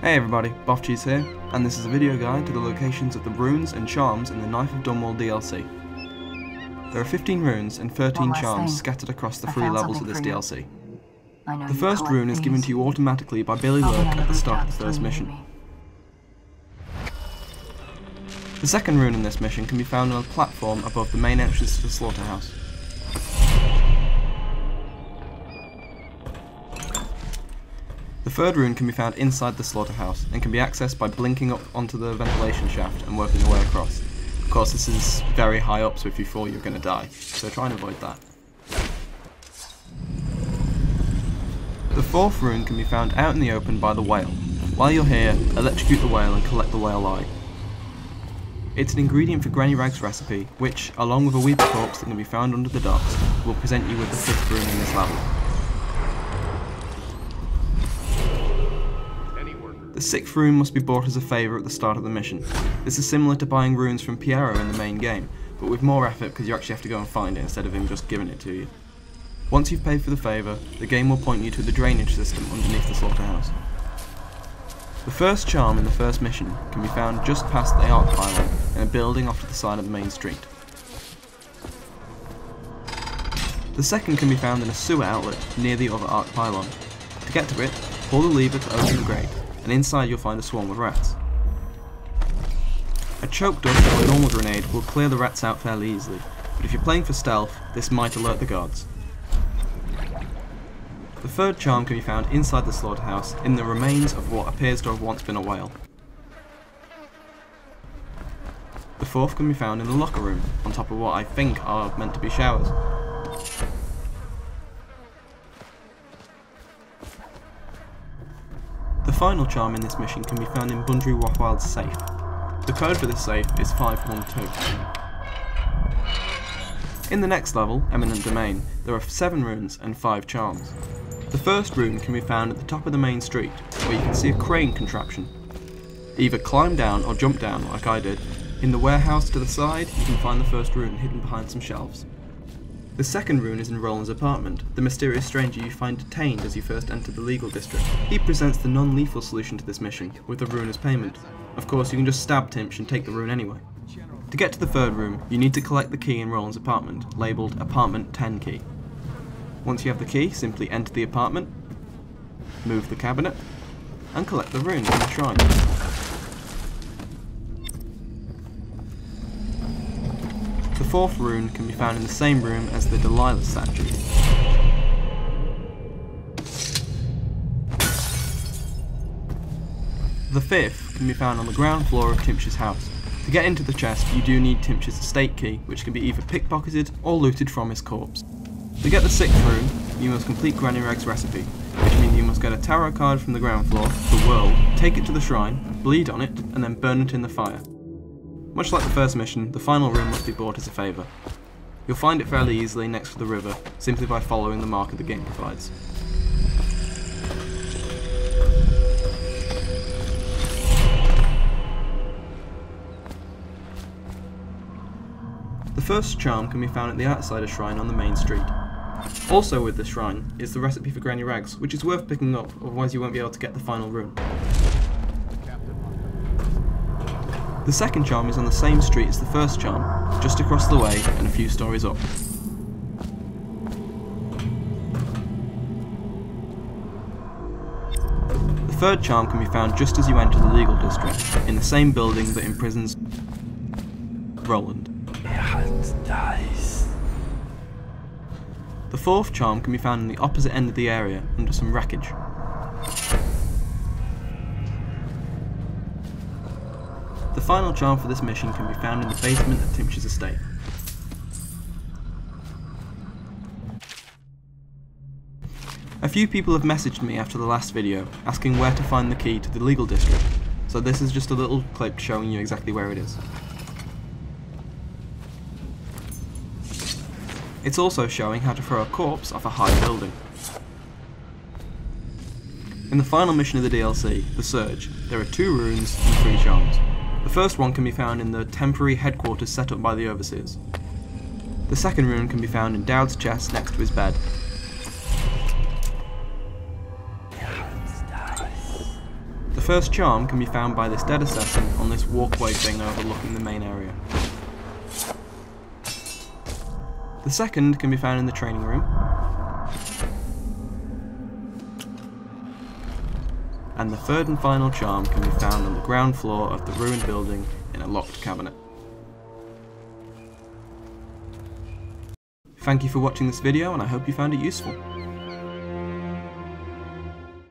Hey everybody, Cheese here, and this is a video guide to the locations of the runes and charms in the Knife of Dunwall DLC. There are 15 runes and 13 charms thing. scattered across the I three levels of this DLC. The first rune is given to you automatically by Billy Lurk at the start of the first mission. The second rune in this mission can be found on a platform above the main entrance to the slaughterhouse. The third rune can be found inside the slaughterhouse and can be accessed by blinking up onto the ventilation shaft and working your way across. Of course this is very high up so if you fall you're going to die, so try and avoid that. The fourth rune can be found out in the open by the whale. While you're here, electrocute the whale and collect the whale eye. It's an ingredient for Granny Rag's recipe, which, along with a weeper corpse that can be found under the docks, will present you with the fifth rune in this level. The sixth rune must be bought as a favour at the start of the mission. This is similar to buying runes from Piero in the main game, but with more effort because you actually have to go and find it instead of him just giving it to you. Once you've paid for the favour, the game will point you to the drainage system underneath the slaughterhouse. The first charm in the first mission can be found just past the arc pylon in a building off to the side of the main street. The second can be found in a sewer outlet near the other arc pylon. To get to it, pull the lever to open the grate, and inside you'll find a swarm of rats. A choke dust or a normal grenade will clear the rats out fairly easily, but if you're playing for stealth, this might alert the guards. The third charm can be found inside the slaughterhouse in the remains of what appears to have once been a whale. The fourth can be found in the locker room, on top of what I think are meant to be showers. Final charm in this mission can be found in Bundry Rothwild's safe. The code for this safe is 512. In the next level, Eminent Domain, there are 7 runes and 5 charms. The first rune can be found at the top of the main street, where you can see a crane contraption. Either climb down or jump down like I did. In the warehouse to the side, you can find the first rune hidden behind some shelves. The second rune is in Roland's apartment, the mysterious stranger you find detained as you first enter the legal district. He presents the non-lethal solution to this mission, with the rune as payment. Of course, you can just stab Timsh and take the rune anyway. To get to the third room, you need to collect the key in Roland's apartment, labelled Apartment 10 Key. Once you have the key, simply enter the apartment, move the cabinet, and collect the rune from the shrine. Fourth rune can be found in the same room as the Delilah statue. The fifth can be found on the ground floor of Timsh's house. To get into the chest, you do need Timsh's estate key, which can be either pickpocketed or looted from his corpse. To get the sixth rune, you must complete Granny Rag's recipe, which means you must get a tarot card from the ground floor, the world, take it to the shrine, bleed on it, and then burn it in the fire. Much like the first mission, the final rune must be bought as a favour. You'll find it fairly easily next to the river, simply by following the marker the game provides. The first charm can be found at the outside of shrine on the main street. Also with this shrine is the recipe for Granny Rags, which is worth picking up, otherwise you won't be able to get the final rune. The second charm is on the same street as the first charm, just across the way and a few stories up. The third charm can be found just as you enter the legal district, in the same building that imprisons Roland. The fourth charm can be found in the opposite end of the area, under some wreckage. The final charm for this mission can be found in the basement of Timsh's estate. A few people have messaged me after the last video, asking where to find the key to the legal district, so this is just a little clip showing you exactly where it is. It's also showing how to throw a corpse off a high building. In the final mission of the DLC, The Surge, there are two runes and three charms. The first one can be found in the temporary headquarters set up by the Overseers. The second rune can be found in Daud's chest next to his bed. The first charm can be found by this dead assassin on this walkway thing overlooking the main area. The second can be found in the training room. And the third and final charm can be found on the ground floor of the ruined building in a locked cabinet. Thank you for watching this video and I hope you found it useful.